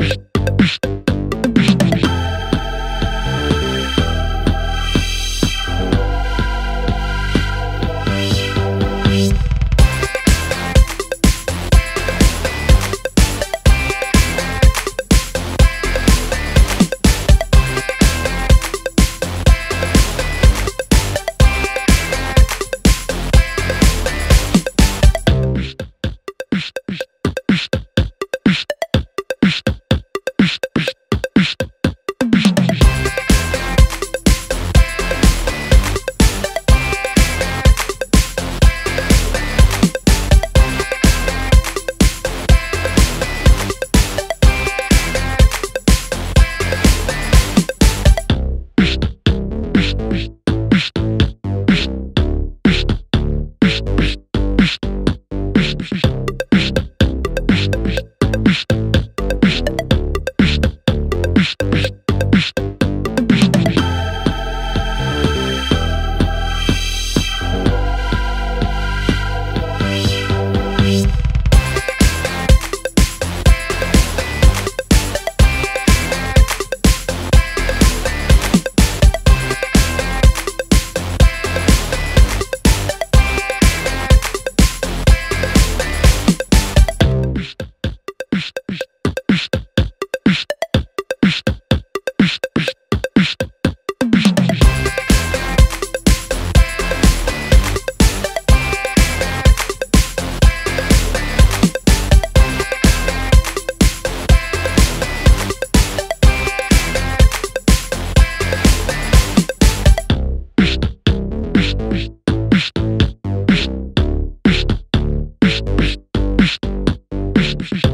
you Psst.